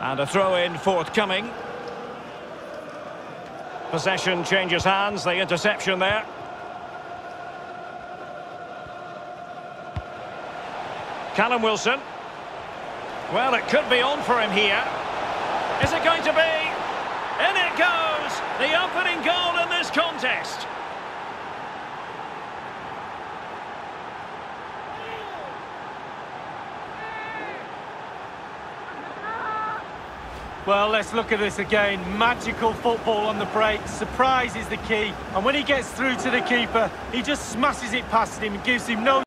And a throw-in forthcoming. Possession changes hands, the interception there. Callum Wilson. Well, it could be on for him here. Is it going to be? In it goes! The opening goal in this contest. Well, let's look at this again. Magical football on the break. Surprise is the key. And when he gets through to the keeper, he just smashes it past him and gives him no